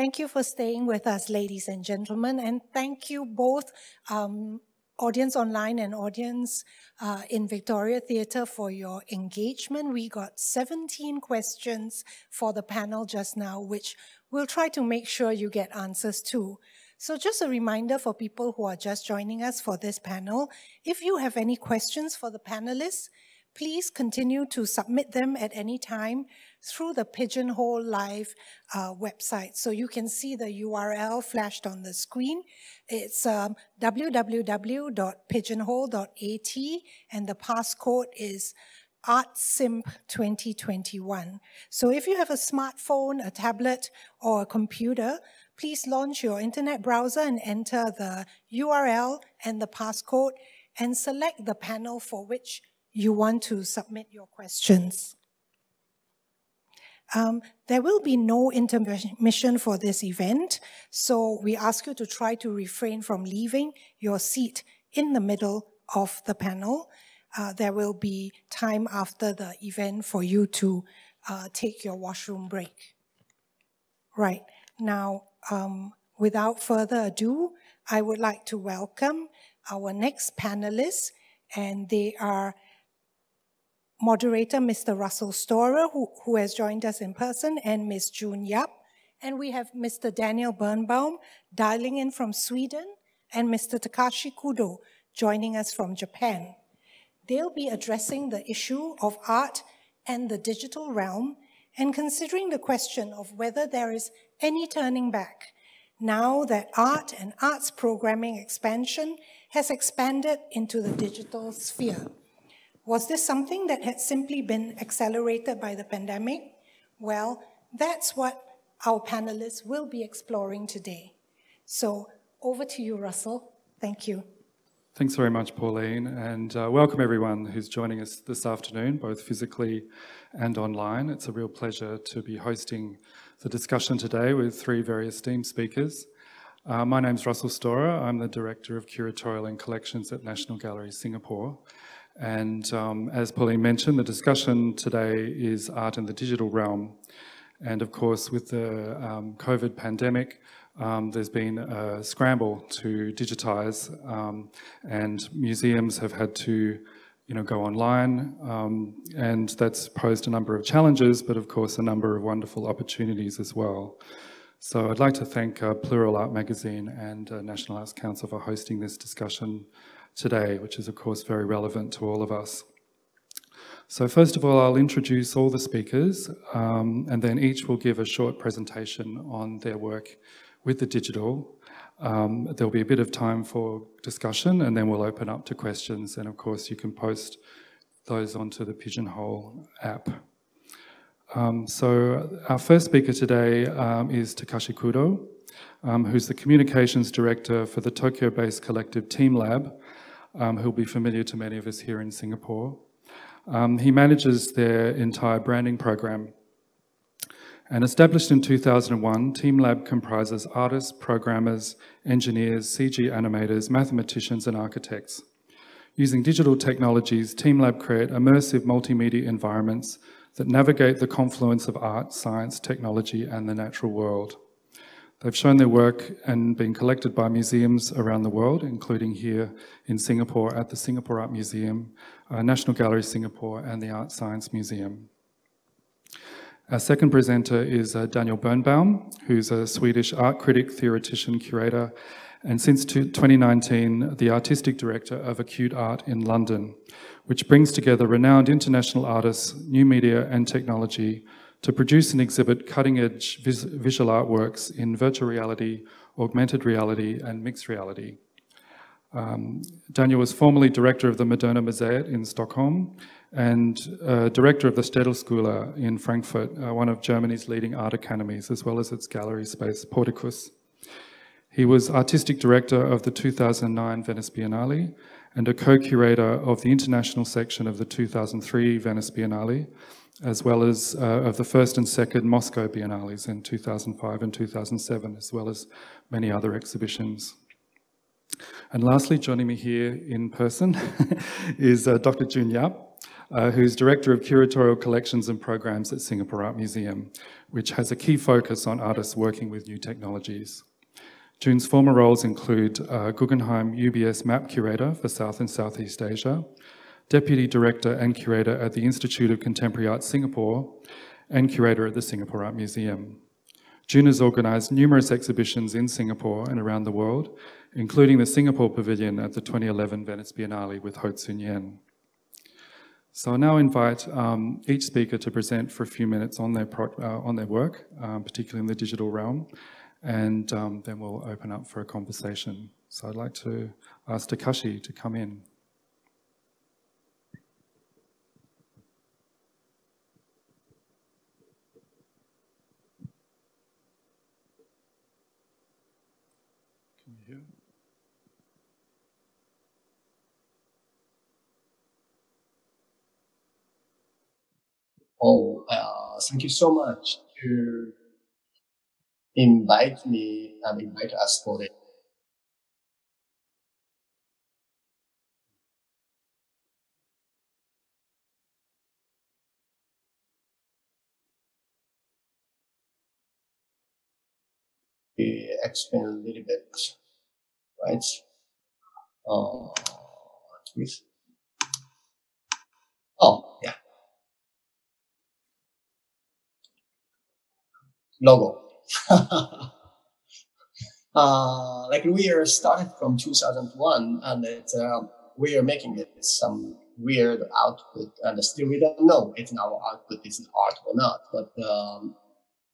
Thank you for staying with us, ladies and gentlemen, and thank you both, um, audience online and audience uh, in Victoria Theatre for your engagement. We got 17 questions for the panel just now, which we'll try to make sure you get answers to. So just a reminder for people who are just joining us for this panel, if you have any questions for the panelists, please continue to submit them at any time through the Pigeonhole Live uh, website. So you can see the URL flashed on the screen. It's um, www.pigeonhole.at and the passcode is ArtSimp 2021. So if you have a smartphone, a tablet, or a computer, please launch your internet browser and enter the URL and the passcode and select the panel for which you want to submit your questions. Um, there will be no intermission for this event, so we ask you to try to refrain from leaving your seat in the middle of the panel. Uh, there will be time after the event for you to uh, take your washroom break. Right, now, um, without further ado, I would like to welcome our next panelists, and they are moderator, Mr. Russell Storer, who, who has joined us in person, and Ms. June Yap. And we have Mr. Daniel Birnbaum dialing in from Sweden, and Mr. Takashi Kudo joining us from Japan. They'll be addressing the issue of art and the digital realm and considering the question of whether there is any turning back now that art and arts programming expansion has expanded into the digital sphere. Was this something that had simply been accelerated by the pandemic? Well, that's what our panelists will be exploring today. So over to you, Russell. Thank you. Thanks very much, Pauline, and uh, welcome everyone who's joining us this afternoon, both physically and online. It's a real pleasure to be hosting the discussion today with three very esteemed speakers. Uh, my name's Russell Storer. I'm the Director of Curatorial and Collections at National Gallery Singapore. And um, as Pauline mentioned, the discussion today is art in the digital realm. And of course, with the um, COVID pandemic, um, there's been a scramble to digitize um, and museums have had to you know, go online um, and that's posed a number of challenges, but of course a number of wonderful opportunities as well. So I'd like to thank uh, Plural Art Magazine and uh, National Arts Council for hosting this discussion today, which is of course very relevant to all of us. So first of all, I'll introduce all the speakers um, and then each will give a short presentation on their work with the digital. Um, there'll be a bit of time for discussion and then we'll open up to questions and of course you can post those onto the Pigeonhole app. Um, so our first speaker today um, is Takashi Kudo, um, who's the communications director for the Tokyo-based collective teamLab, um, who'll be familiar to many of us here in Singapore. Um, he manages their entire branding program. And established in 2001, teamLab comprises artists, programmers, engineers, CG animators, mathematicians, and architects. Using digital technologies, teamLab create immersive multimedia environments that navigate the confluence of art, science, technology, and the natural world. They've shown their work and been collected by museums around the world, including here in Singapore at the Singapore Art Museum, uh, National Gallery Singapore, and the Art Science Museum. Our second presenter is uh, Daniel Birnbaum, who's a Swedish art critic, theoretician, curator, and since 2019, the artistic director of Acute Art in London, which brings together renowned international artists, new media, and technology to produce and exhibit cutting-edge vis visual artworks in virtual reality, augmented reality, and mixed reality. Um, Daniel was formerly director of the Moderna Museet in Stockholm and uh, director of the Städelschule in Frankfurt, uh, one of Germany's leading art academies, as well as its gallery space, Porticus. He was artistic director of the 2009 Venice Biennale and a co-curator of the international section of the 2003 Venice Biennale, as well as uh, of the first and second Moscow Biennales in 2005 and 2007, as well as many other exhibitions. And lastly, joining me here in person is uh, Dr. June Yap. uh, who's Director of Curatorial Collections and Programs at Singapore Art Museum, which has a key focus on artists working with new technologies. June's former roles include uh, Guggenheim UBS Map Curator for South and Southeast Asia, Deputy Director and Curator at the Institute of Contemporary Art Singapore, and Curator at the Singapore Art Museum. June has organised numerous exhibitions in Singapore and around the world, including the Singapore Pavilion at the 2011 Venice Biennale with Ho Tzu Nyen. So I'll now invite um, each speaker to present for a few minutes on their, uh, on their work, um, particularly in the digital realm, and um, then we'll open up for a conversation. So I'd like to ask Takashi to come in. Oh, uh, thank you so much to invite me and invite us for the explain a little bit, right? Uh, please. Oh, yeah. Logo. uh, like we are started from 2001 and it, uh, we are making it some weird output and still we don't know if our output is art or not, but um,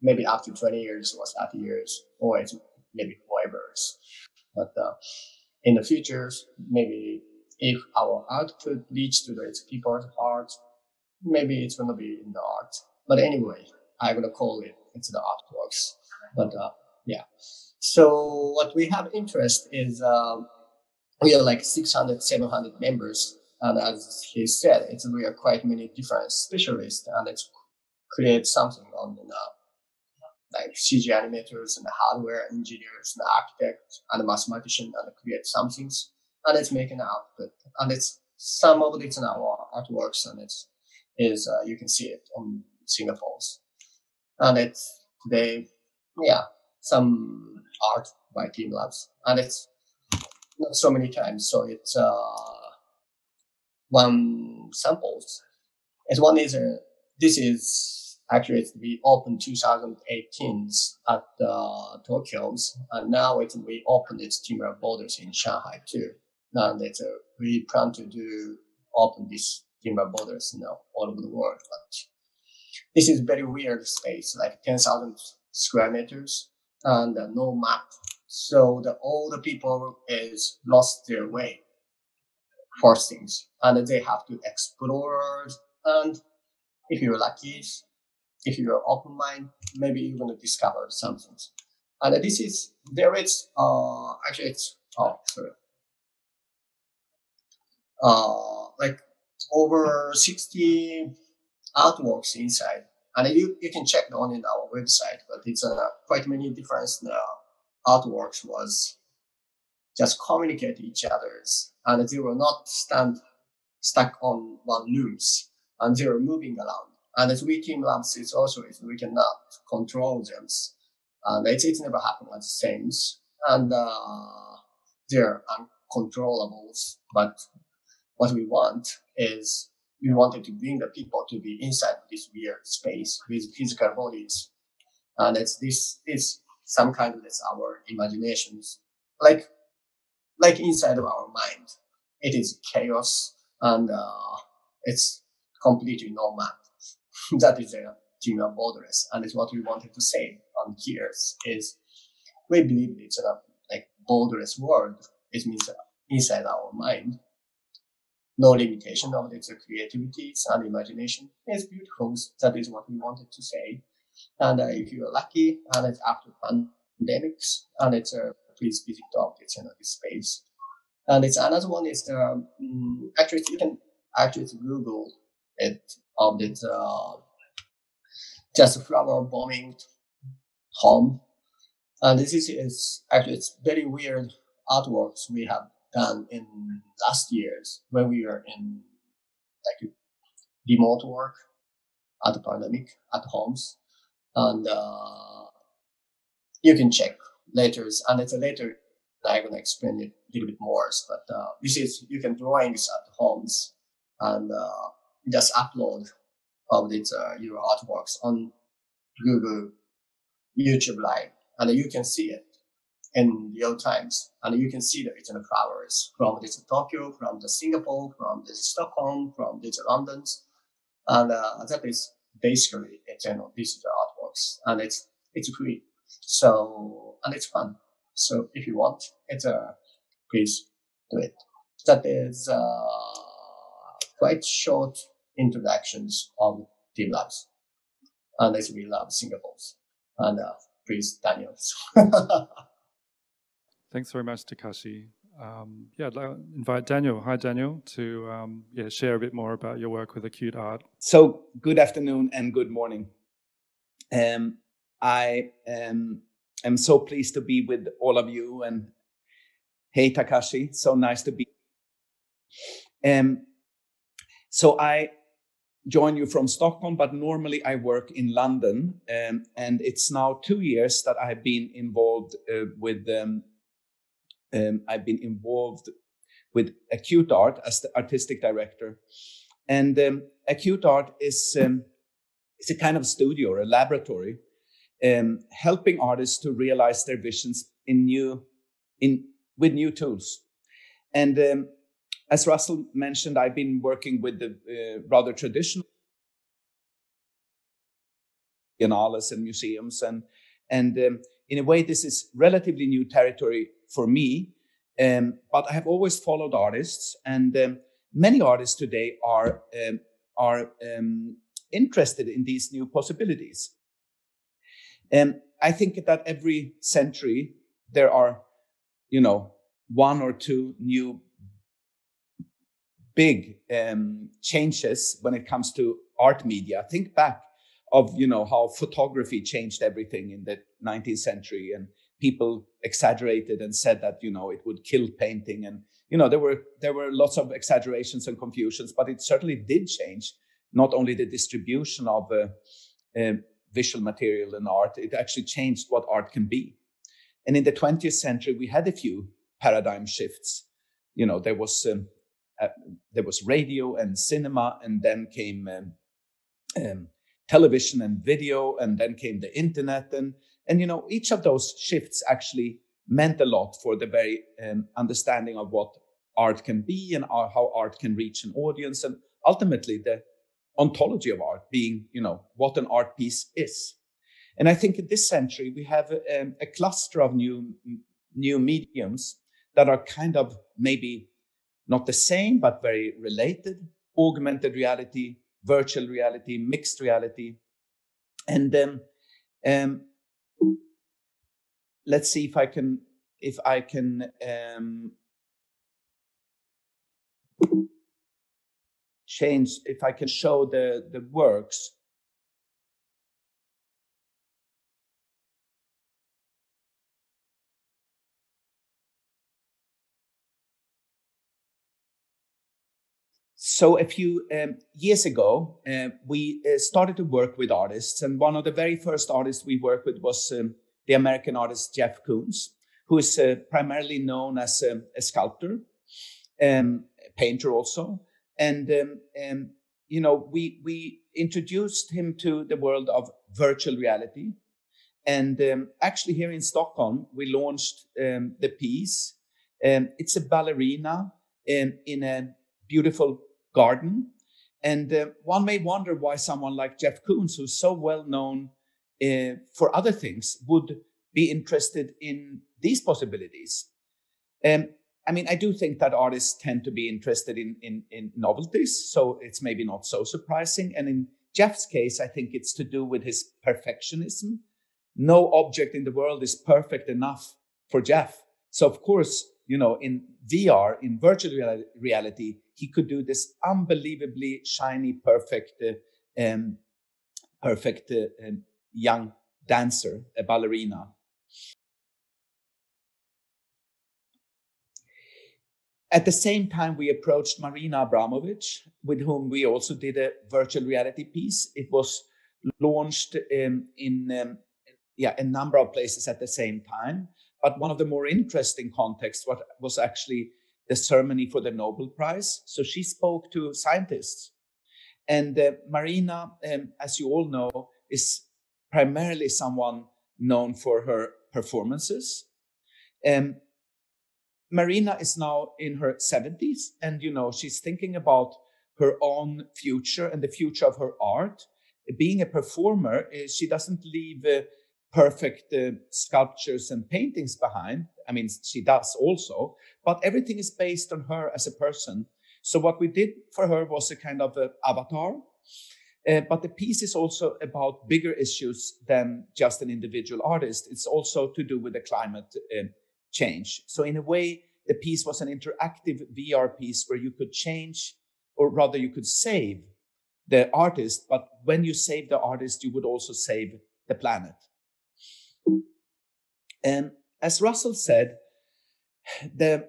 maybe after 20 years or 30 years, or it's maybe forever. But uh, in the future, maybe if our output leads to the people's heart, maybe it's going to be in the art. But anyway, I'm going to call it into the artworks. But uh, yeah. So what we have interest is um, we are like 600, 700 members. And as he said, it's we are quite many different specialists and it's create something on the uh, like CG animators and hardware engineers and architects and the mathematician and create something and it's making output and it's some of it's in our artworks and it's is uh, you can see it on Singapore's and it's they yeah some art by teamLabs and it's not so many times so it's uh one samples. As one is uh, this is actually it's we opened 2018 at uh, Tokyo's and now it's we opened its lab borders in Shanghai too. And it's uh, we plan to do open this lab borders know all over the world but this is very weird space, like 10,000 square meters and uh, no map. So the, all the people is lost their way for things and they have to explore. And if you're lucky, if you're open mind, maybe you're going to discover something. And this is, there is, uh, actually it's, oh, sorry. Uh, like over 60 artworks inside. And you, you can check on in our website, but it's uh, quite many different uh, artworks was just communicate each others and they were not stand stuck on one loops and they were moving around. And as we teamLabs, it's also we cannot control them. And it's, it's never happened at the same. And uh, they're uncontrollables. But what we want is we wanted to bring the people to be inside this weird space with physical bodies. And it's this is some kind of this our imaginations. Like like inside of our mind. It is chaos and uh, it's completely no map. that is a team of borders. And it's what we wanted to say on here is we believe it's a like borderless world. It means inside our mind no limitation of its creativity and imagination. is beautiful. That is what we wanted to say. And uh, if you're lucky, and it's after pandemics, and it's a uh, please visit the objects in this space. And it's another one is the um, actually you can actually Google it of it uh, just flower bombing home. And this is, is actually it's very weird artworks we have done in last years when we were in like remote work at the pandemic at homes. And uh, you can check later, and it's a later I'm going to explain it a little bit more. But uh, this is, you can drawings at homes and uh, just upload of these, uh, your artworks on Google, YouTube Live, and you can see it in real times, and you can see the original flowers from this Tokyo, from the Singapore, from the Stockholm, from the London, and uh, that is basically know digital artworks, and it's it's free, so and it's fun. So if you want, it's a uh, please do it. That is uh, quite short introductions on teamLabs. And as we love Singapore's. And uh, please, Daniel. Thanks very much, Takashi. Um, yeah, I'd like to invite Daniel. Hi, Daniel, to um, yeah share a bit more about your work with Acute Art. So, good afternoon and good morning. Um, I am am so pleased to be with all of you. And hey, Takashi, so nice to be. Um, so I join you from Stockholm, but normally I work in London. Um, and it's now two years that I've been involved uh, with, um, um, I've been involved with Acute Art as the artistic director. And um, Acute Art is, um, it's a kind of studio or a laboratory, um, helping artists to realize their visions in new, in, with new tools. And as Russell mentioned, I've been working with the uh, rather traditional biennales and museums, and and um, in a way, this is relatively new territory for me. Um, but I have always followed artists, and um, many artists today are um, are um, interested in these new possibilities. And I think that every century there are, you know, one or two new big um, changes when it comes to art media. Think back of you know how photography changed everything in the 19th century, and people exaggerated and said that you know it would kill painting, and you know there were there were lots of exaggerations and confusions, but it certainly did change not only the distribution of uh, uh, visual material in art, it actually changed what art can be. And in the 20th century, we had a few paradigm shifts. You know, there was um, uh, there was radio and cinema, and then came um, um, television and video, and then came the internet, and and you know each of those shifts actually meant a lot for the very um, understanding of what art can be and how art can reach an audience, and ultimately the ontology of art being you know what an art piece is. And I think in this century we have a, um, a cluster of new new mediums that are kind of maybe not the same, but very related augmented reality, virtual reality, mixed reality. And um, um, let's see if I can, if I can um, change, if I can show the, the works So a few um, years ago, uh, we uh, started to work with artists, and one of the very first artists we worked with was um, the American artist Jeff Koons, who is uh, primarily known as um, a sculptor, um, a painter also, and um, you know we we introduced him to the world of virtual reality, and actually here in Stockholm we launched the piece. it's a ballerina in a beautiful garden. And uh, one may wonder why someone like Jeff Koons, who's so well known uh, for other things, would be interested in these possibilities. Um, I mean, I do think that artists tend to be interested in, in, in novelties, so it's maybe not so surprising. And in Jeff's case, I think it's to do with his perfectionism. No object in the world is perfect enough for Jeff. So, of course, you know, in VR, in virtual reality, he could do this unbelievably shiny, perfect, uh, um, perfect uh, um, young dancer, a ballerina. at the same time, we approached Marina Abramovic, with whom we also did a virtual reality piece. It was launched um, in um, yeah a number of places at the same time. But one of the more interesting contexts what was actually the ceremony for the Nobel Prize. So she spoke to scientists, and uh, Marina, um, as you all know, is primarily someone known for her performances. Um, Marina is now in her 70s, and you know she's thinking about her own future and the future of her art. Being a performer, uh, she doesn't leave uh, perfect uh, sculptures and paintings behind. I mean, she does also, but everything is based on her as a person. So what we did for her was a kind of a avatar. Uh, but the piece is also about bigger issues than just an individual artist. It's also to do with the climate uh, change. So in a way, the piece was an interactive VR piece where you could change, or rather you could save the artist. But when you save the artist, you would also save the planet. And as Russell said, the,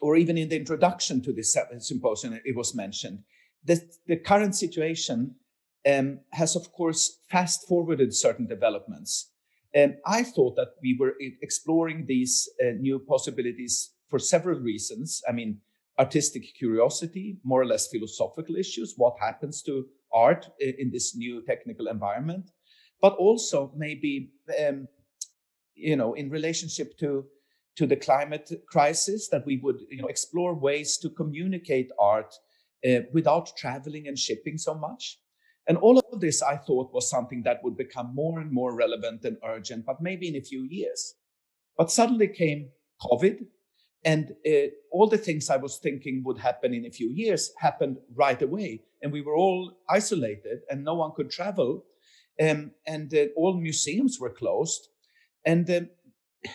or even in the introduction to this symposium, it was mentioned, that the current situation um, has, of course, fast forwarded certain developments. And I thought that we were exploring these uh, new possibilities for several reasons. I mean, artistic curiosity, more or less philosophical issues, what happens to art in this new technical environment, but also maybe, um, you know, in relationship to to the climate crisis, that we would, you know, explore ways to communicate art uh, without traveling and shipping so much. And all of this, I thought, was something that would become more and more relevant and urgent, but maybe in a few years. But suddenly came COVID, and uh, all the things I was thinking would happen in a few years happened right away. And we were all isolated, and no one could travel. Um, and uh, all museums were closed. And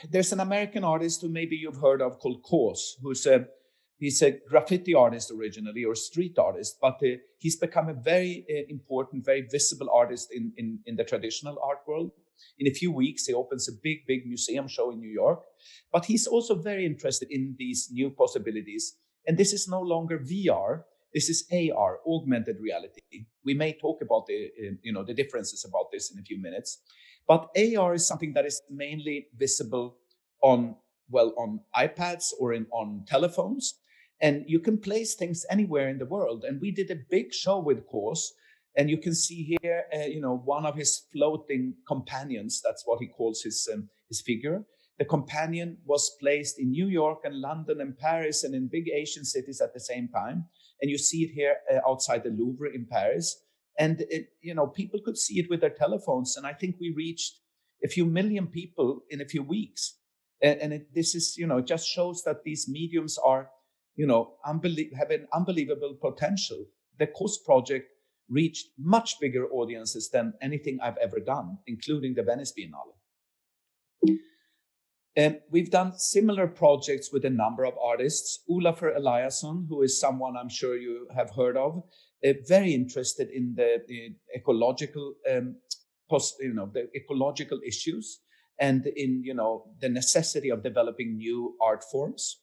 there's an American artist who maybe you've heard of called KAWS, who's a he's a graffiti artist originally or street artist, but uh, he's become a very uh, important, very visible artist in, in, in the traditional art world. In a few weeks, he opens a big, big museum show in New York. But he's also very interested in these new possibilities. And this is no longer VR. This is AR, augmented reality. We may talk about the, uh, you know, the differences about this in a few minutes. But AR is something that is mainly visible on, well, on iPads or in, on telephones and you can place things anywhere in the world. And we did a big show with KAWS, and you can see here, uh, you know, one of his floating companions. That's what he calls his um, his figure. The companion was placed in New York and London and Paris and in big Asian cities at the same time. And you see it here uh, outside the Louvre in Paris. And it, you know, people could see it with their telephones. And I think we reached a few million people in a few weeks. And, and it, this is, you know, it just shows that these mediums are you know, unbelie- have an unbelievable potential. The KAWS project reached much bigger audiences than anything I've ever done, including the Venice Biennale. And we've done similar projects with a number of artists. Olafur Eliasson, who is someone I'm sure you have heard of, very interested in the, the ecological, um, post, you know, the ecological issues and in, you know, the necessity of developing new art forms.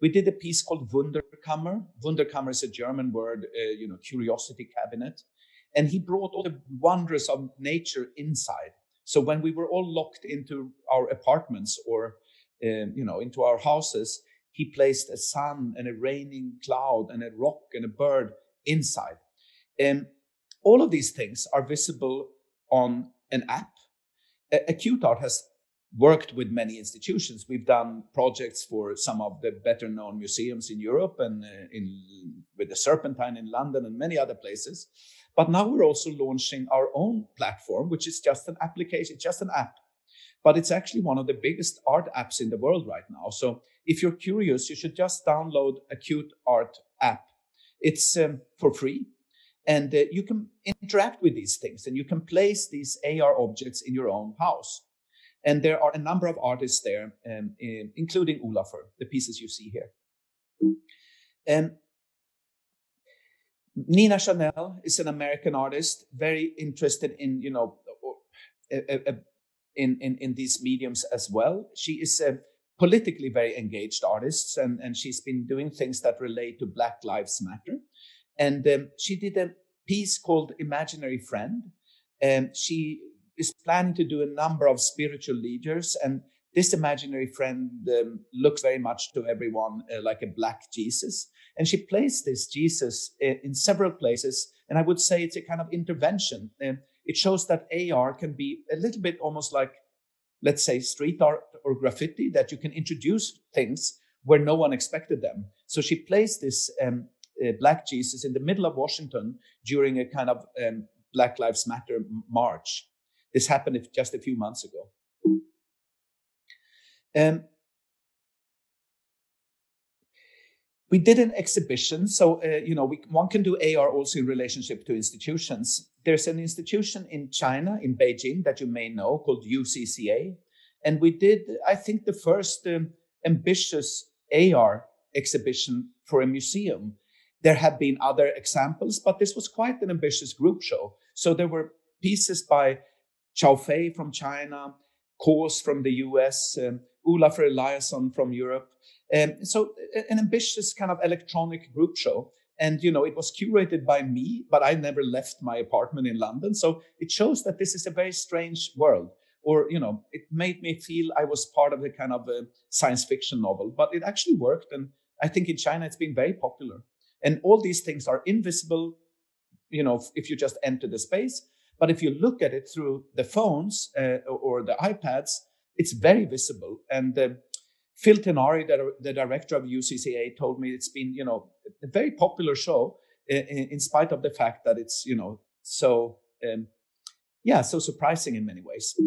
We did a piece called Wunderkammer. Wunderkammer is a German word, uh, you know, curiosity cabinet. And he brought all the wonders of nature inside. So when we were all locked into our apartments or, um, you know, into our houses, he placed a sun and a raining cloud and a rock and a bird inside. And all of these things are visible on an app. Acute Art has worked with many institutions. We've done projects for some of the better known museums in Europe and uh, in, with the Serpentine in London and many other places. But now we're also launching our own platform, which is just an application, just an app. But it's actually one of the biggest art apps in the world right now. So if you're curious, you should just download Acute Art app. It's um, for free. And uh, you can interact with these things and you can place these AR objects in your own house. And there are a number of artists there, um, in, including Olafur, the pieces you see here. And Nina Chanel is an American artist, very interested in, you know, in, in, in these mediums as well. She is a politically very engaged artist, and, and she's been doing things that relate to Black Lives Matter. And um, she did a piece called Imaginary Friend. And she is planning to do a number of spiritual leaders. And this imaginary friend um, looks very much to everyone uh, like a black Jesus. And she placed this Jesus in, in, several places. And I would say it's a kind of intervention. Um, it shows that AR can be a little bit almost like, let's say, street art or graffiti, that you can introduce things where no one expected them. So she placed this um, uh, Black Jesus in the middle of Washington during a kind of um, Black Lives Matter march. This happened just a few months ago. Um, we did an exhibition, so uh, you know we, one can do AR also in relationship to institutions. There's an institution in China, in Beijing, that you may know called UCCA, and we did, I think, the first um, ambitious AR exhibition for a museum. There have been other examples, but this was quite an ambitious group show. So there were pieces by Cao Fei from China, KAWS from the US, um, Olafur Eliasson from Europe. Um, so an ambitious kind of electronic group show. And, you know, it was curated by me, but I never left my apartment in London. So it shows that this is a very strange world. Or, you know, it made me feel I was part of a kind of a science fiction novel, but it actually worked. And I think in China, it's been very popular. And all these things are invisible, you know, if you just enter the space. But if you look at it through the phones uh, or the iPads, it's very visible. And uh, Phil Tinari, the, director of UCCA, told me it's been, you know, a very popular show in, spite of the fact that it's, you know, so, um, yeah, so surprising in many ways.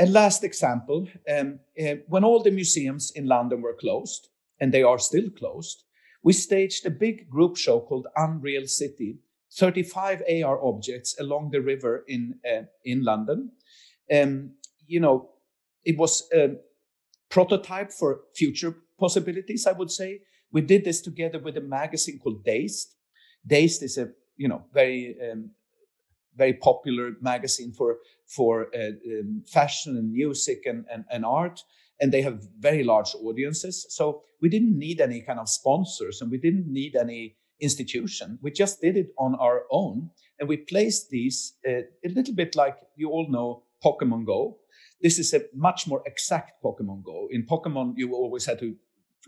A last example, um, uh, when all the museums in London were closed, and they are still closed, we staged a big group show called Unreal City, 35 AR objects along the river in, uh, in London. Um, you know, it was a prototype for future possibilities, I would say. We did this together with a magazine called Dazed. Dazed is a, you know, very, um, very popular magazine for, for uh, um, fashion and music and, and, and art and they have very large audiences. So we didn't need any kind of sponsors and we didn't need any institution. We just did it on our own and we placed these uh, a little bit like you all know Pokemon Go. This is a much more exact Pokemon Go. In Pokemon, you always had to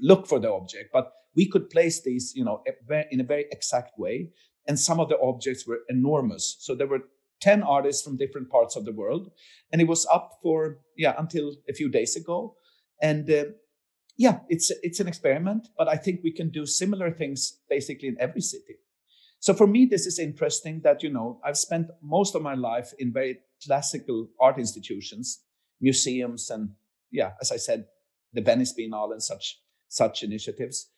look for the object, but we could place these, you know, in a very exact way. And some of the objects were enormous. So there were 10 artists from different parts of the world. And it was up for, yeah, until a few days ago. And uh, yeah, it's, it's an experiment, but I think we can do similar things basically in every city. So for me, this is interesting that, you know, I've spent most of my life in very classical art institutions, museums, and yeah, as I said, the Venice Biennale and such, such initiatives.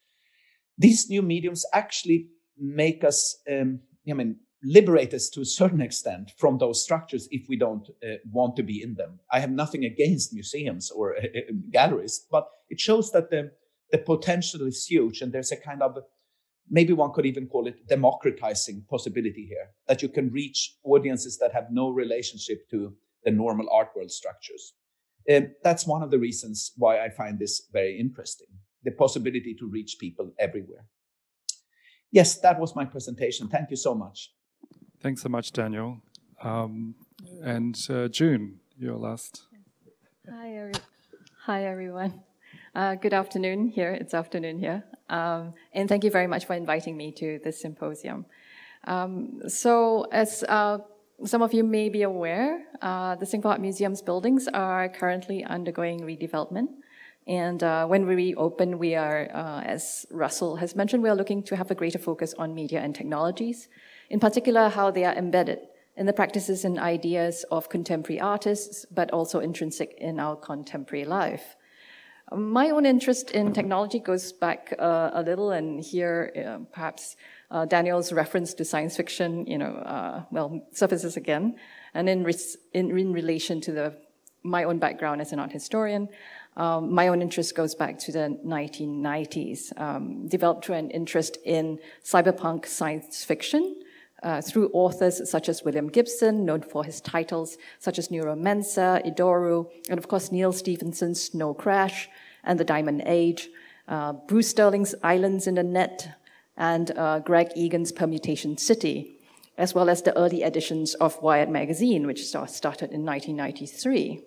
These new mediums actually make us, um, I mean, liberate us to a certain extent from those structures if we don't uh, want to be in them. I have nothing against museums or uh, uh, galleries, but it shows that the, the potential is huge and there's a kind of maybe one could even call it democratizing possibility here that you can reach audiences that have no relationship to the normal art world structures. Um, that's one of the reasons why I find this very interesting the possibility to reach people everywhere. Yes, that was my presentation. Thank you so much. Thanks so much, Daniel. Um, and uh, June, your last. Hi, every Hi everyone. Uh, good afternoon here. It's afternoon here. Um, and thank you very much for inviting me to this symposium. Um, so, as uh, some of you may be aware, uh, the Singapore Art Museum's buildings are currently undergoing redevelopment. And uh, when we reopen, we are, uh, as Russell has mentioned, we are looking to have a greater focus on media and technologies in particular how they are embedded in the practices and ideas of contemporary artists, but also intrinsic in our contemporary life. My own interest in technology goes back uh, a little, and here uh, perhaps uh, Daniel's reference to science fiction, you know, uh, well, surfaces again. And in, in, in, relation to the, my own background as an art historian, um, my own interest goes back to the 1990s, um, developed through an interest in cyberpunk science fiction, uh, through authors such as William Gibson, known for his titles such as Neuromancer, Idoru, and of course Neal Stephenson's Snow Crash and The Diamond Age, uh, Bruce Sterling's Islands in the Net, and uh, Greg Egan's Permutation City, as well as the early editions of Wired magazine, which started in 1993.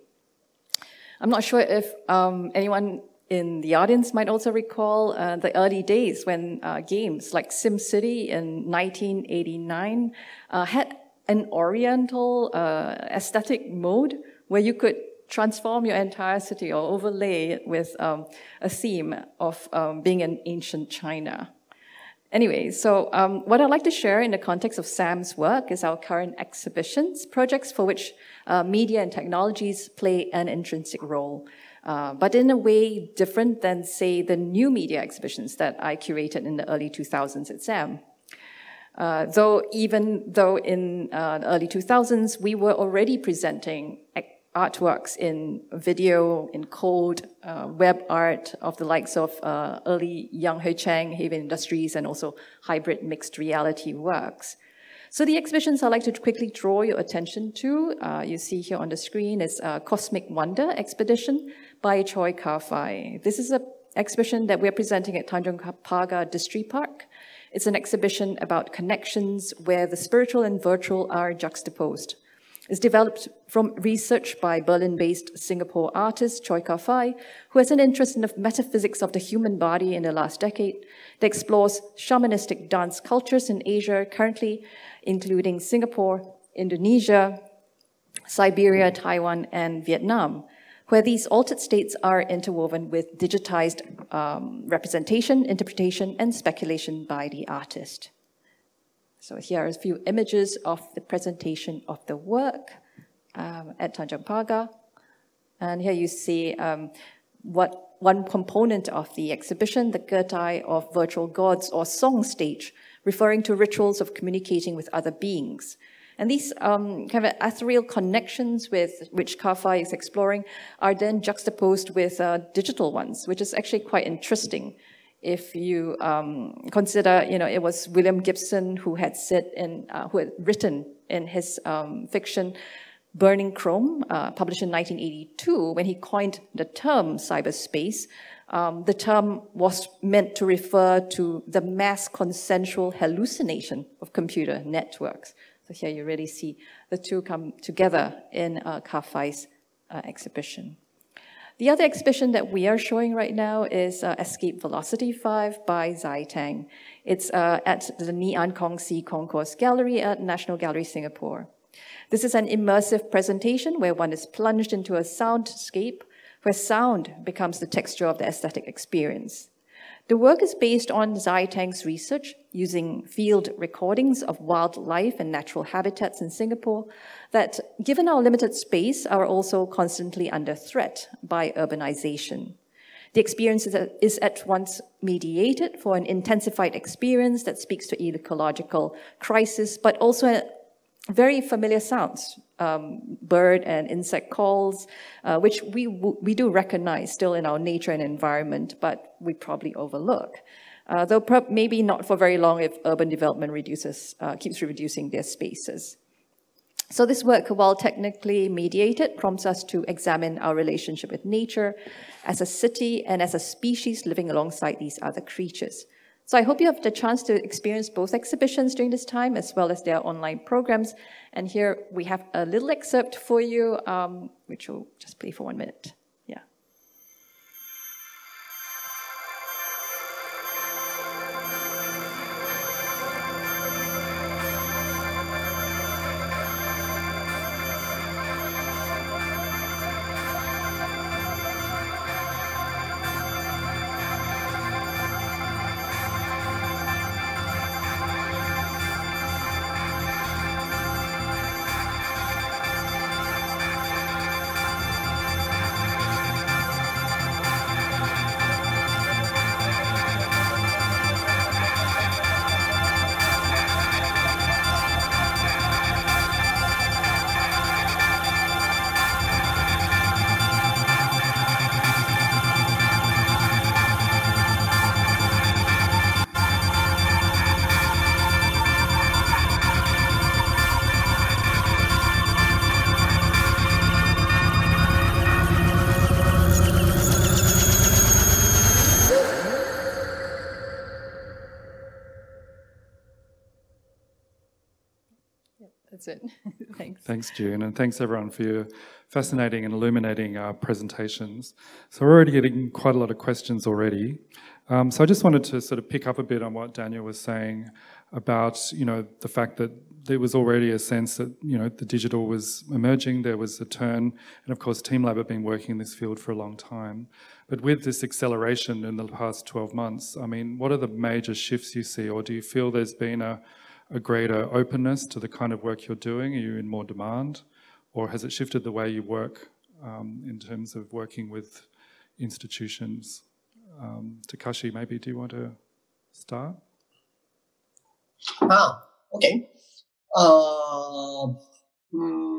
I'm not sure if um, anyone in the audience might also recall uh, the early days when uh, games like SimCity in 1989 uh, had an oriental uh, aesthetic mode where you could transform your entire city or overlay it with um, a theme of um, being in ancient China. Anyway, so um, what I'd like to share in the context of SAM's work is our current exhibitions, projects for which uh, media and technologies play an intrinsic role. Uh, but in a way different than, say, the new media exhibitions that I curated in the early 2000s at SAM. Uh, though even though in uh, the early 2000s we were already presenting artworks in video, in code, uh, web art of the likes of uh, early Young-Hae Chang, Heavy Industries, and also hybrid mixed reality works. So the exhibitions I'd like to quickly draw your attention to, uh, you see here on the screen, is Cosmic Wonder Expedition, by Choi Ka-fai. This is an exhibition that we're presenting at Tanjong Pagar District Park. It's an exhibition about connections where the spiritual and virtual are juxtaposed. It's developed from research by Berlin-based Singapore artist Choi Ka-fai, who has an interest in the metaphysics of the human body in the last decade that explores shamanistic dance cultures in Asia, currently including Singapore, Indonesia, Siberia, Taiwan, and Vietnam where these altered states are interwoven with digitized um, representation, interpretation, and speculation by the artist. So here are a few images of the presentation of the work um, at Tanjong Pagar. And here you see um, what one component of the exhibition, the Getai of virtual gods or song stage, referring to rituals of communicating with other beings. And these um, kind of ethereal connections with which Ka-fai is exploring are then juxtaposed with uh, digital ones, which is actually quite interesting. If you um, consider, you know, it was William Gibson who had said in, uh, who had written in his um, fiction, Burning Chrome, uh, published in 1982, when he coined the term cyberspace, um, the term was meant to refer to the mass consensual hallucination of computer networks. So here you really see the two come together in uh, uh, exhibition. The other exhibition that we are showing right now is uh, Escape Velocity 5 by Zai Tang. It's uh, at the Ann Kong Si Concourse Gallery at National Gallery Singapore. This is an immersive presentation where one is plunged into a soundscape where sound becomes the texture of the aesthetic experience. The work is based on Zai Tang's research using field recordings of wildlife and natural habitats in Singapore that, given our limited space, are also constantly under threat by urbanization. The experience is at once mediated for an intensified experience that speaks to ecological crisis, but also very familiar sounds, um, bird and insect calls, uh, which we, we do recognize still in our nature and environment, but we probably overlook. Uh, though maybe not for very long if urban development reduces, uh, keeps reducing their spaces. So this work, while technically mediated, prompts us to examine our relationship with nature as a city and as a species living alongside these other creatures. So I hope you have the chance to experience both exhibitions during this time, as well as their online programs. And here we have a little excerpt for you, um, which we'll just play for one minute. Thanks. June, and thanks everyone for your fascinating and illuminating uh, presentations. So we're already getting quite a lot of questions already. Um, so I just wanted to sort of pick up a bit on what Daniel was saying about, you know, the fact that there was already a sense that, you know, the digital was emerging, there was a turn, and of course teamLab have been working in this field for a long time. But with this acceleration in the past 12 months, I mean, what are the major shifts you see, or do you feel there's been a, a greater openness to the kind of work you're doing? Are you in more demand? Or has it shifted the way you work um, in terms of working with institutions? Um, Takashi, maybe do you want to start? Ah, okay. Uh, hmm,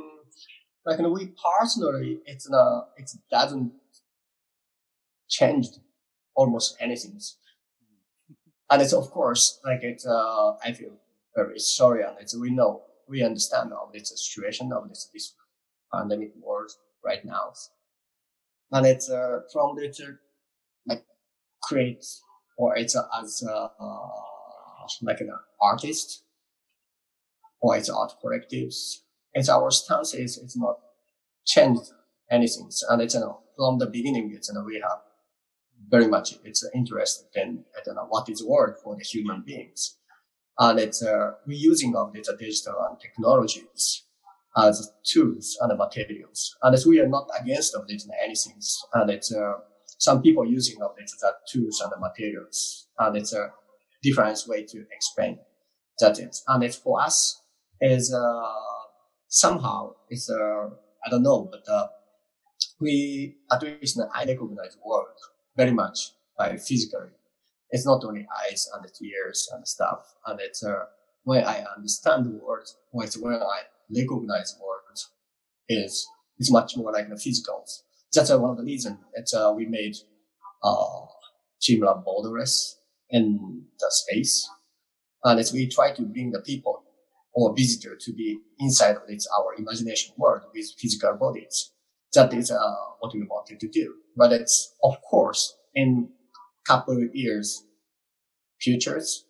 like we personally, it's not, it doesn't change almost anything, and it's of course like it's uh, I feel very sorry, and it's we know we understand of this situation of this this pandemic world right now, and it's uh, from the like create or it's uh, as uh, like an artist or it's art collectives. It's our stance is it's not changed anything, and it's you know from the beginning it's you know we have very much it's interested in I don't know what is work for the human beings, and it's uh, we're of the digital and technologies as tools and materials, and as we are not against of it anything, and it's uh, some people using of it that tools and materials, and it's a different way to explain that is, and it's for us is uh, somehow it's uh, I don't know, but uh, we at least I recognize world very much by physically. It's not only eyes and the ears and the stuff, and it's uh, when I understand the world, or it's when I recognize world, is it's much more like the physical. That's uh, one of the reasons that uh, we made uh, teamLab borderless in the space, and as we try to bring the people or visitor to be inside of this, our imagination world with physical bodies. That is uh, what we wanted to do. But it's, of course, in couple of years, futures,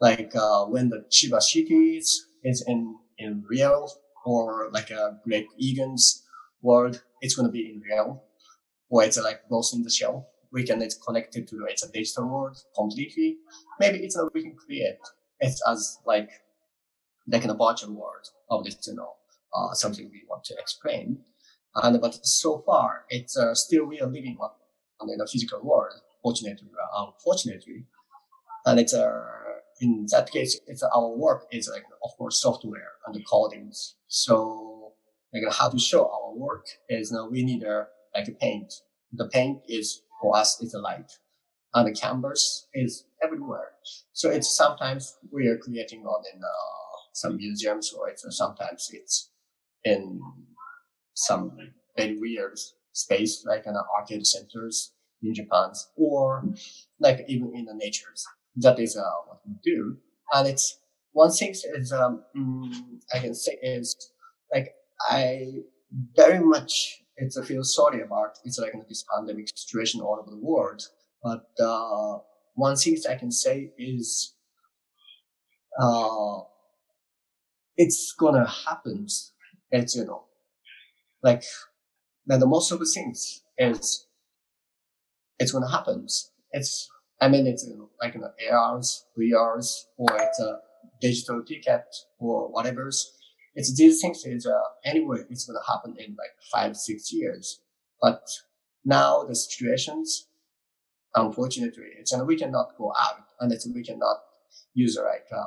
like uh, when the Chiba cities is in, in real or like a Greg Egan's world, it's going to be in real or it's like Ghost in the Shell. We can, it's connected to, it's a digital world completely. Maybe it's a, we can create it as like like in a virtual world of this, you know, uh, something we want to explain. And but so far, it's uh, still we are living in a physical world, fortunately or unfortunately. And it's uh, in that case, it's uh, our work is like of course software and the codings. So like how to show our work is uh, we need a like a paint. The paint is for us is a light, and the canvas is everywhere. So it's sometimes we are creating on in uh, some museums or it's, sometimes it's in some very weird space like an arcade centers in Japan or like even in the natures. That is uh, what we do. And it's one thing is um, mm, I can say is like I very much it's a feel sorry about it's like this pandemic situation all over the world. But uh, one thing I can say is uh, it's gonna happen. It's, you know, like, that the most of the things is, it's gonna happen. It's, I mean, it's like, you know, ARs, VRs, or it's a digital ticket or whatever. It's these things is, uh, anyway, it's gonna happen in like five, six years. But now the situations, unfortunately, it's, and we cannot go out and it's, we cannot use like, uh,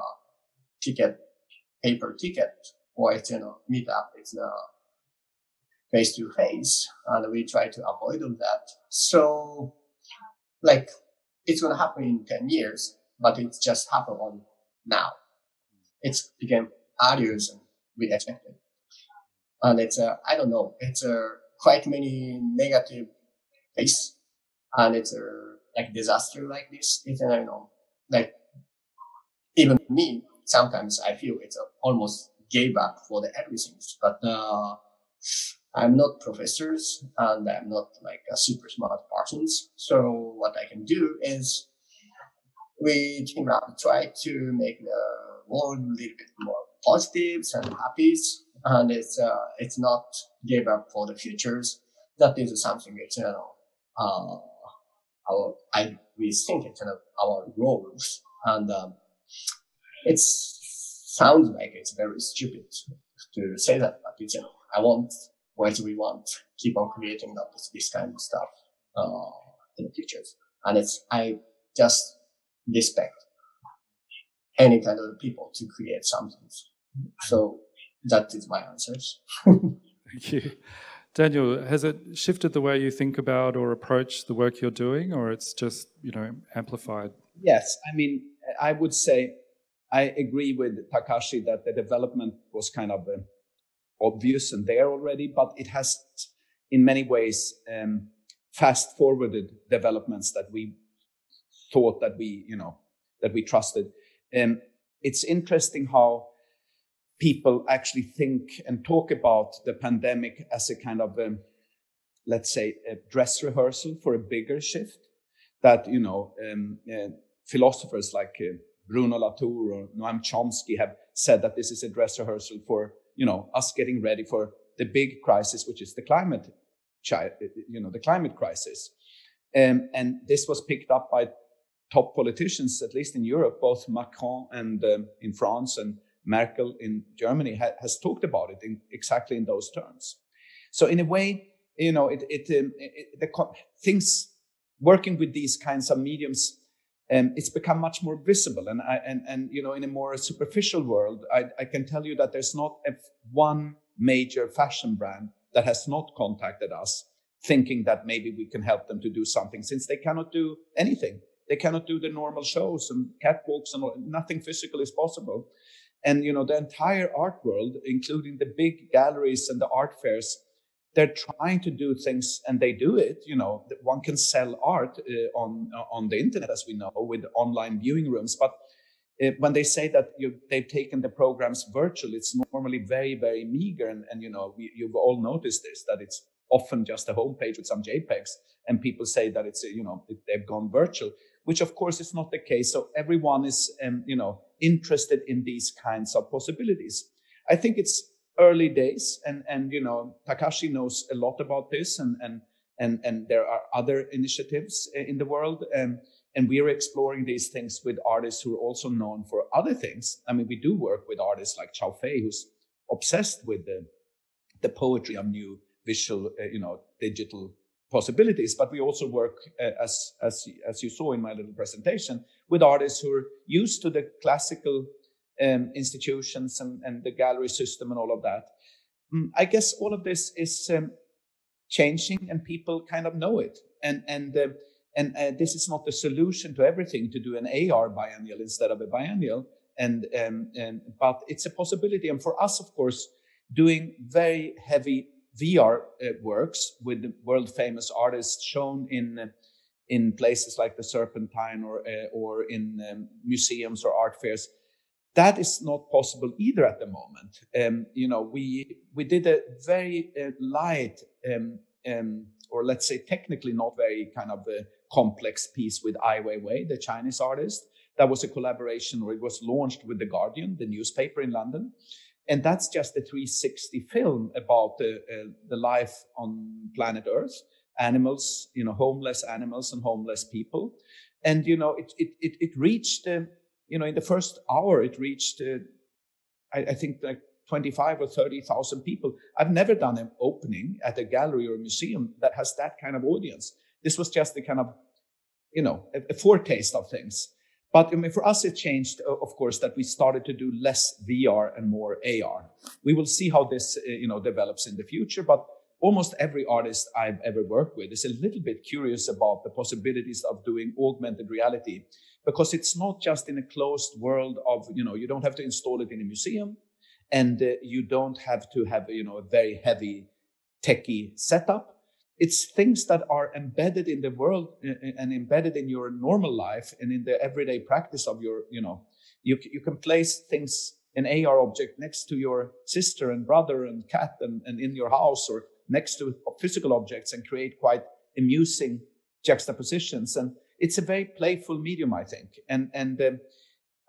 ticket paper ticket or it's, you know, meet up. It's a face to face and we try to avoid that. So like it's going to happen in 10 years, but it's just happened on now. It's became earlier than we expected. And it's, uh, I don't know, it's uh, quite many negative face and it's a like disaster like this. It's, uh, you know, like even me, sometimes I feel it's almost gave up for the everything. But uh, I'm not professors and I'm not like a super smart persons. So what I can do is we team up try to make the world a little bit more positives and happy. and it's uh, it's not give up for the futures. That is something know uh, our I we think it's you know, our roles, and um, it sounds like it's very stupid to say that, but you know, I want what we want, to keep on creating that this, this kind of stuff uh, in the future? and it's I just respect any kind of people to create something. So that is my answers. Thank you. Daniel, has it shifted the way you think about or approach the work you're doing, or it's just, you know, amplified? Yes. I mean, I would say I agree with Takashi that the development was kind of uh, obvious and there already, but it has, in many ways, um, fast forwarded developments that we thought that we, you know, that we trusted. Um, it's interesting how people actually think and talk about the pandemic as a kind of, um, let's say, a dress rehearsal for a bigger shift. That you know, um, uh, philosophers like uh, Bruno Latour or Noam Chomsky have said that this is a dress rehearsal for you know us getting ready for the big crisis, which is the climate, you know, the climate crisis. Um, and this was picked up by top politicians, at least in Europe, both Macron and um, in France and Merkel in Germany ha- has talked about it in, exactly in those terms. So in a way, you know, it, it, um, it the co- things working with these kinds of mediums, um, it's become much more visible. And I, and and you know, in a more superficial world, I, I can tell you that there's not a, one major fashion brand that has not contacted us, thinking that maybe we can help them to do something, since they cannot do anything. They cannot do the normal shows and catwalks and nothing physical is possible. And, you know, the entire art world, including the big galleries and the art fairs, they're trying to do things and they do it. You know, one can sell art uh, on, on the internet, as we know, with online viewing rooms. But uh, when they say that you, they've taken the programs virtual, it's normally very, very meager. And, and you know, we, you've all noticed this, that it's often just a homepage with some JPEGs. And people say that it's, you know, they've gone virtual which of course is not the case. So everyone is, um, you know, interested in these kinds of possibilities. I think it's early days, and and you know, Takashi knows a lot about this, and and and and there are other initiatives in the world. Um, and we are exploring these things with artists who are also known for other things. I mean, we do work with artists like Cao Fei, who's obsessed with the, the poetry of new visual, uh, you know, digital possibilities. But we also work, uh, as, as, as you saw in my little presentation, with artists who are used to the classical um, institutions and, and the gallery system and all of that. Mm, I guess all of this is um, changing and people kind of know it. And, and, uh, and uh, this is not the solution to everything to do an AR biennial instead of a biennial. And, um, and, but it's a possibility. And for us, of course, doing very heavy VR uh, works with world famous artists shown in uh, in places like the Serpentine or uh, or in um, museums or art fairs. That is not possible either at the moment. Um, you know, we we did a very uh, light um, um, or let's say technically not very kind of a complex piece with Ai Weiwei, the Chinese artist. That was a collaboration, or it was launched with the Guardian, the newspaper in London and that's just a 360 film about the, uh, the life on planet Earth, animals, you know, homeless animals and homeless people. And, you know, it, it, it, it reached, uh, you know, in the first hour, it reached, uh, I, I, think like 25 or 30,000 people. I've never done an opening at a gallery or a museum that has that kind of audience. This was just a kind of, you know, a, a foretaste of things. But I mean, for us, it changed, of course, that we started to do less VR and more AR. We will see how this, uh, you know, develops in the future. But almost every artist I've ever worked with is a little bit curious about the possibilities of doing augmented reality because it's not just in a closed world of, you know, you don't have to install it in a museum and uh, you don't have to have, you know, a very heavy techie setup. It's things that are embedded in the world and embedded in your normal life and in the everyday practice of your you know. You, you can place things an ar object next to your sister and brother and cat and, and in your house or next to physical objects and create quite amusing juxtapositions. And it's a very playful medium i think and and um,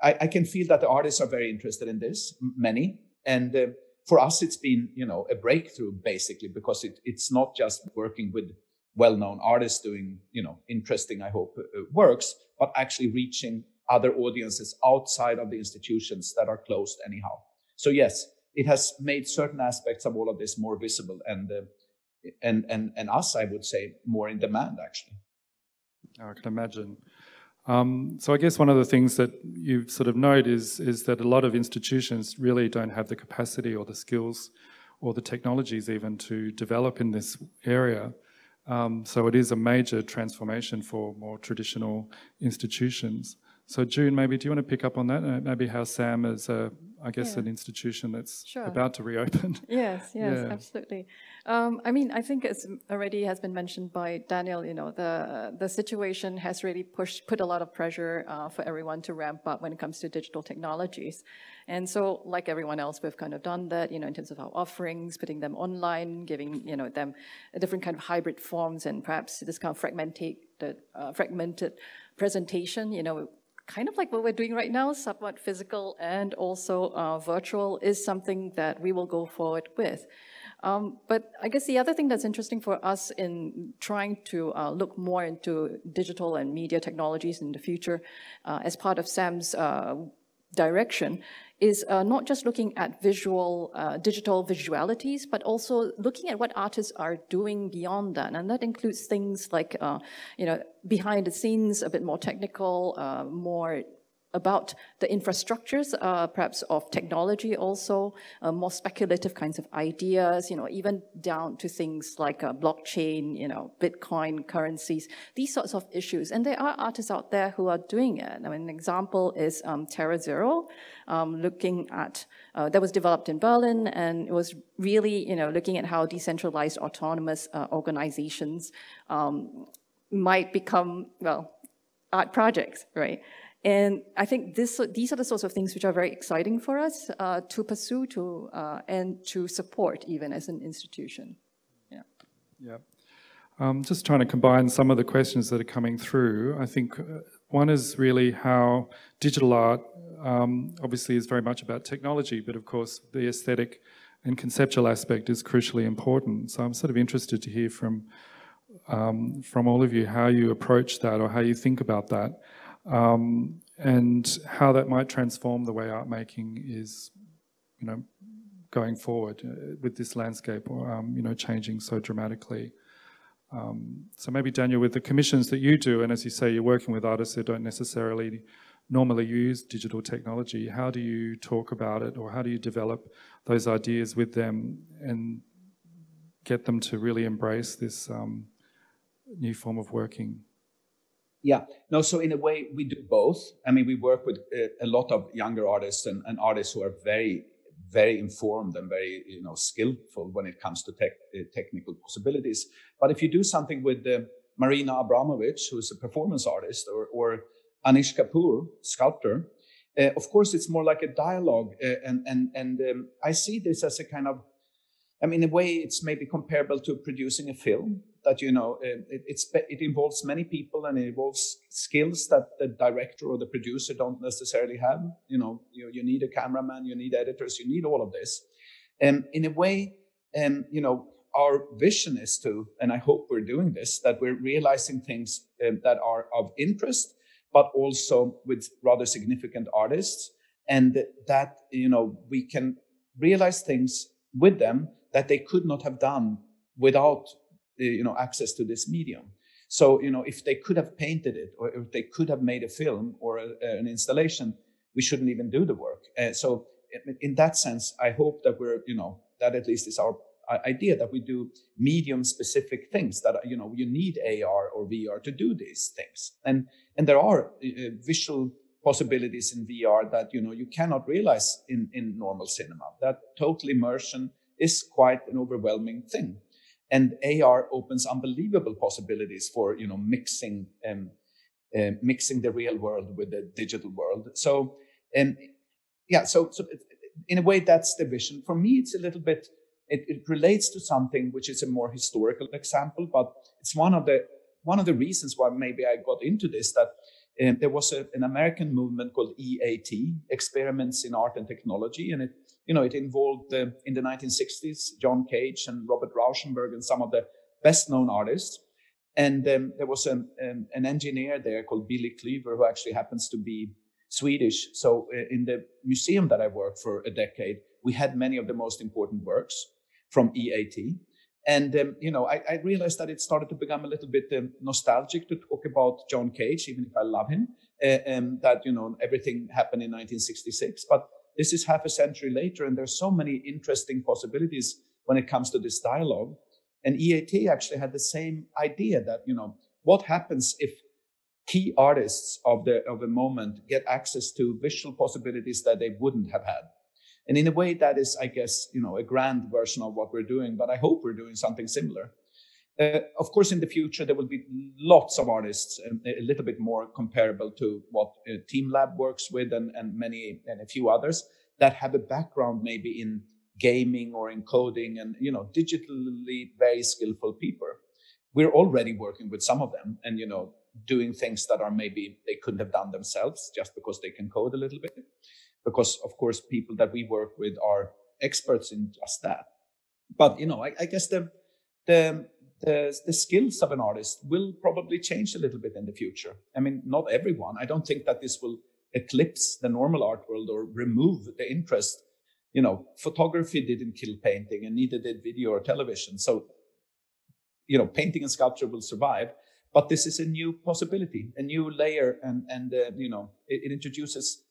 I, I, can feel that the artists are very interested in this, many. And uh, for us, it's been, you know, a breakthrough basically because it, it's not just working with well-known artists doing, you know, interesting, I hope, uh, works, but actually reaching other audiences outside of the institutions that are closed anyhow. So yes, it has made certain aspects of all of this more visible and uh, and and and us, I would say, more in demand actually. I can imagine. Um, so I guess one of the things that you sort of note is, is that a lot of institutions really don't have the capacity or the skills or the technologies even to develop in this area. Um, so it is a major transformation for more traditional institutions. So June, maybe do you want to pick up on that? Uh, maybe how SAM is a I guess, yeah. an institution that's sure. about to reopen. Yes, yes, yeah. absolutely. Um, I mean, I think it's already has been mentioned by Daniel. You know, the the situation has really pushed put a lot of pressure uh, for everyone to ramp up when it comes to digital technologies, and so like everyone else, we've kind of done that. You know, in terms of our offerings, putting them online, giving you know them a different kind of hybrid forms, and perhaps this kind of fragmented uh, fragmented presentation. You know, kind of like what we're doing right now, somewhat physical and also uh, virtual, is something that we will go forward with. Um, but I guess the other thing that's interesting for us in trying to uh, look more into digital and media technologies in the future uh, as part of SAM's uh, direction is uh, not just looking at visual, uh, digital visualities, but also looking at what artists are doing beyond that. And that includes things like, uh, you know, behind the scenes, a bit more technical, uh, more about the infrastructures, uh, perhaps of technology also, uh, more speculative kinds of ideas, you know, even down to things like uh, blockchain, you know, Bitcoin currencies, these sorts of issues. And there are artists out there who are doing it. I mean, an example is um, Terra Zero, um, looking at, uh, that was developed in Berlin, and it was really, you know, looking at how decentralized autonomous uh, organizations um, might become, well, art projects, right? And I think this, these are the sorts of things which are very exciting for us uh, to pursue to, uh, and to support even as an institution. Yeah. Yeah. Um, just trying to combine some of the questions that are coming through. I think uh, one is really how digital art um, obviously is very much about technology, but of course the aesthetic and conceptual aspect is crucially important. So I'm sort of interested to hear from um, from all of you how you approach that or how you think about that um, and how that might transform the way art making is, you know, going forward uh, with this landscape, um, you know, changing so dramatically. Um, so maybe Daniel, with the commissions that you do, and as you say, you're working with artists who don't necessarily normally use digital technology. How do you talk about it, or how do you develop those ideas with them and get them to really embrace this um, new form of working? Yeah, no, so in a way, we do both. I mean, we work with uh, a lot of younger artists and, and, artists who are very, very informed and very, you know, skillful when it comes to tech, uh, technical possibilities. But if you do something with uh, Marina Abramovic, who's a performance artist, or, or Anish Kapoor, sculptor, uh, of course, it's more like a dialogue. Uh, and and, and um, I see this as a kind of, I mean, in a way, it's maybe comparable to producing a film that you know it, it's it involves many people and it involves skills that the director or the producer don't necessarily have. You know, you, you need a cameraman, you need editors, you need all of this. And in a way, and um, you know, our vision is to, and I hope we're doing this, that we're realizing things um, that are of interest, but also with rather significant artists, and that you know we can realize things with them that they could not have done without you know access to this medium. So you know if they could have painted it or if they could have made a film or a, an installation we shouldn't even do the work. Uh, so in that sense i hope that we're you know that at least is our idea that we do medium specific things that you know you need ar or vr to do these things. And and there are uh, visual possibilities in vr that you know you cannot realize in in normal cinema. That total immersion is quite an overwhelming thing and AR opens unbelievable possibilities for you know mixing um, uh, mixing the real world with the digital world. So and yeah, so, so in a way that's the vision. For me, it's a little bit it, it relates to something which is a more historical example, but it's one of the one of the reasons why maybe I got into this that And there was a, an American movement called EAT, Experiments in Art and Technology, and it, you know, it involved uh, in the 1960s John Cage and Robert Rauschenberg and some of the best-known artists. And um, there was an, um, an engineer there called Billy Klüver, who actually happens to be Swedish. So uh, in the museum that I worked for a decade, we had many of the most important works from EAT. And, um, you know, I, I, realized that it started to become a little bit um, nostalgic to talk about John Cage, even if I love him, uh, um, that, you know, everything happened in 1966. But this is half a century later, and there's so many interesting possibilities when it comes to this dialogue. And EAT actually had the same idea that, you know, what happens if key artists of the, of a moment get access to visual possibilities that they wouldn't have had? And in a way, that is, I guess, you know, a grand version of what we're doing, but I hope we're doing something similar. Uh, of course, in the future, there will be lots of artists, um, a little bit more comparable to what uh, teamLab works with and, and many and a few others that have a background maybe in gaming or in coding and, you know, digitally very skillful people. We're already working with some of them and, you know, doing things that are maybe they couldn't have done themselves just because they can code a little bit because of course people that we work with are experts in just that. But you know, I, I guess the, the the the skills of an artist will probably change a little bit in the future. I mean, not everyone. I don't think that this will eclipse the normal art world or remove the interest. You know, photography didn't kill painting, and neither did video or television. So, you know, painting and sculpture will survive. But this is a new possibility, a new layer, and and uh, you know, it, it introduces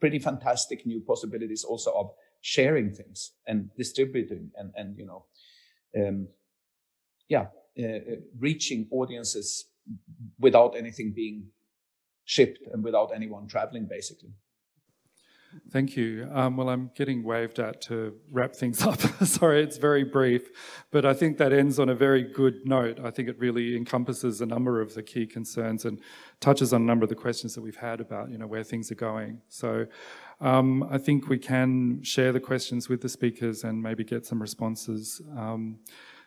pretty fantastic new possibilities also of sharing things and distributing and, and you know, um, yeah, uh, uh, reaching audiences without anything being shipped and without anyone traveling, basically. Thank you. Um, well, I'm getting waved at to wrap things up. Sorry, it's very brief, but I think that ends on a very good note. I think it really encompasses a number of the key concerns and touches on a number of the questions that we've had about, you know, where things are going. So um, I think we can share the questions with the speakers and maybe get some responses. Um,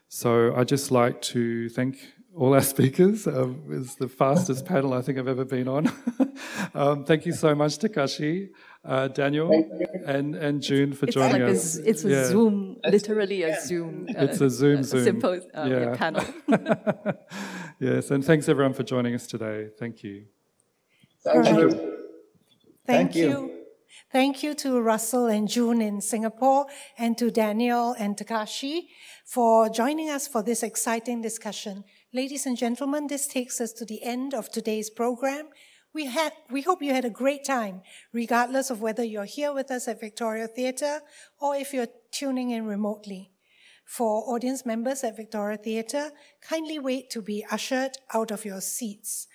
so I'd just like to thank all our speakers. Um, it's the fastest panel I think I've ever been on. um, thank you so much, Takashi, uh, Daniel, and, and June for it's joining like us. A, it's a yeah. Zoom, literally a Zoom. Uh, it's a Zoom, Zoom. Sympos- uh, yeah. panel. yes, and thanks everyone for joining us today. Thank you. Thank you. Thank, Thank you. you. Thank you to Russell and June in Singapore and to Daniel and Takashi for joining us for this exciting discussion. Ladies and gentlemen, this takes us to the end of today's program. We, had, we hope you had a great time, regardless of whether you're here with us at Victoria Theatre or if you're tuning in remotely. For audience members at Victoria Theatre, kindly wait to be ushered out of your seats.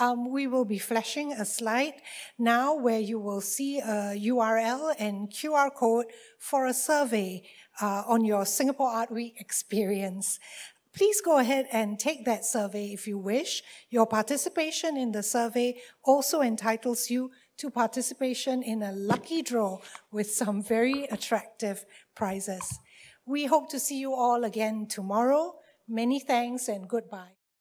Um, we will be flashing a slide now where you will see a URL and QR code for a survey uh, on your Singapore Art Week experience. Please go ahead and take that survey if you wish. Your participation in the survey also entitles you to participation in a lucky draw with some very attractive prizes. We hope to see you all again tomorrow. Many thanks and goodbye.